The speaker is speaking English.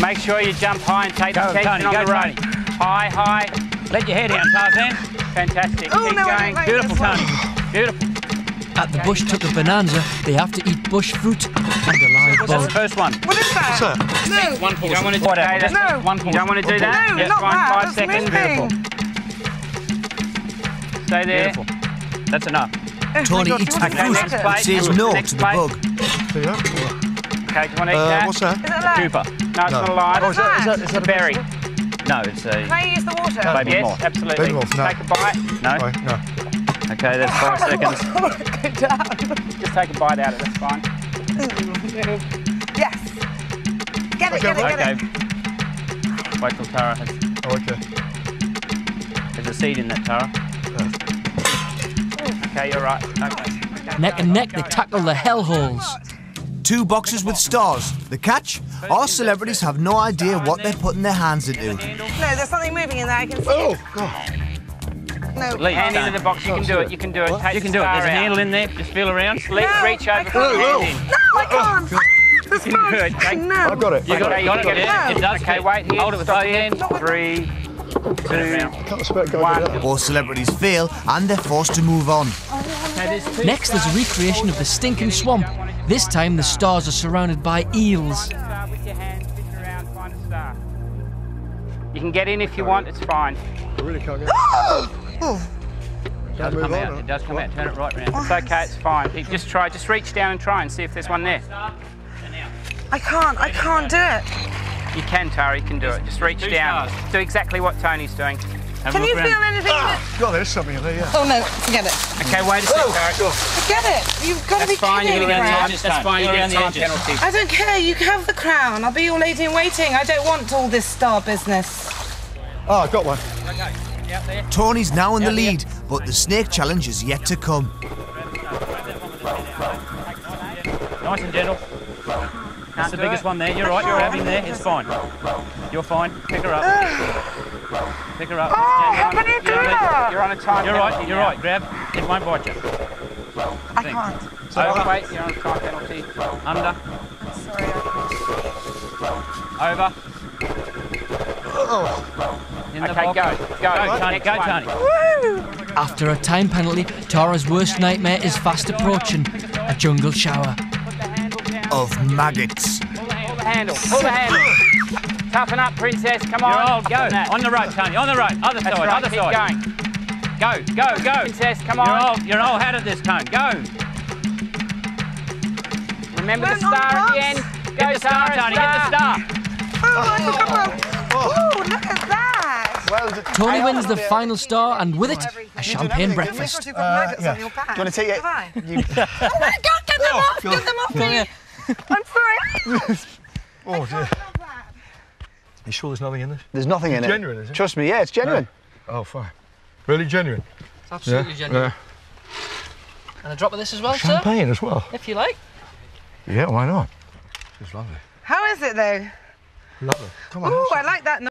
Make sure you jump high and take Go, the tension Tony, on go, the rope. High, high. Let your hair down, Tarzan. Fantastic. Oh, Keep no, I going. don't Beautiful, this one. Tony. Beautiful. At the bush tucker bonanza, they have to eat bush fruit and a live That's the first one. What is that? What's that? No. One You don't want to do Whatever. that. Just No. One You don't want to do that? No, Yes, not fine. that. Five That's seconds. moving. Stay there. Beautiful. That's enough. Oh Tony God, eats the want Okay, to next it? plate. Says no to the bug. There you go. Okay, do you want to eat Uh, that? what's that? Is it alive? Cooper. No, it's No. not alive. What oh, is that? Is that- It's a berry. No, it's a. Can I use the water? Baby Yes, moth. absolutely. Baby moth, no. Take a bite. No? Right, no. Okay, that's five oh, seconds. Go down. Just take a bite out of it. That's fine. Yes. Get it, get it, get Okay. it. Wait till Tara has. Oh, okay. There's a seed in that, Tara. Okay, you're right. Okay. Neck and neck, they tackle the hellholes. Two boxes with stars. The catch? Our celebrities have no idea what they're putting their hands into. No, there's something moving in there. I can see Oh, it. God. No. Leave. Hand into the box. You can do it. You can do it. Take You can do it. star There's a out. handle in there. Just feel around. Le- No, reach I over. can't. put your Whoa, hand. No, I oh, can't. The sponge. Good. Take- No. I've got it. You got Okay, it. Got you it. can get it. it does. Okay, wait here. Hold it with Stop both here. hands. Three, Put around. Can't expect going One. to that. Our celebrities fail and they're forced to move on. Next, there's a recreation of the stinking swamp. This time, the stars are surrounded by eels. Star with your hand, fish around, find a star. You can get in if you want. It's fine. I really can't get It does come out. It does come out. Turn it right round. It's okay. It's fine. You Just try. Just reach down and try and see if there's one there. I can't. I can't do it. You can, Tara. You can do it. Just reach down. Do exactly what Tony's doing. Have Can you look feel round. anything? Oh, God, there's something in there, yeah. Oh no, forget it. Okay, wait a second, oh, Tara. Forget it. You've got to be That's fine. You kidding get me, a Brad. time. That's fine. You Go get around a the time edges. penalty. I don't care. You can have the crown. I'll be your lady in waiting. I don't want all this star business. Oh, I've got one. Tony's now in the lead, but the snake challenge is yet to come. Nice and gentle. That's the biggest it. one there. You're right. You're having there. It's fine. You're fine. Pick her up. Pick her up. Oh, how can you do You're on a- that? You're on a time You're right. penalty You're now. right. Grab. It won't bite you. I can't. So over. Wait, you're on a time penalty. Under. Sorry. Over. Oh, In the Okay, box. go. Go. Go, Tony. Go, one. Tony. Woo! After a time penalty, Tara's worst nightmare is fast approaching a jungle shower. Of maggots. Pull the handle. Pull the handle. Toughen up, princess. Come on. You're old. Go. Toughen that. On the rope, Tony. On the rope. Other That's side. right. Other Keep side. going. Go. Go. Go. Princess, come You're on. old. You're old hat at this cone. Go. Remember the We're not star at the box. end. Hit Go, the star, Tony. Hit the star. Oh, I forgot Oh, look at that. well, is it? Tony wins the final star, and with it, a champagne breakfast. got maggots yeah. Uh, on your back. Do you want to take it? Have I? You, Oh my God, get them oh, off! Get them off me! I'm sorry. oh, dear. You sure there's nothing in this? There's nothing in it. Genuine, is it? Trust me, yeah, it's genuine. Oh, fine. Really genuine? It's absolutely Yeah. And a drop of this as well, sir, Champagne as well. if you like. Yeah, why not? It's lovely. How is it though? Lovely. Come on. Oh, I like that.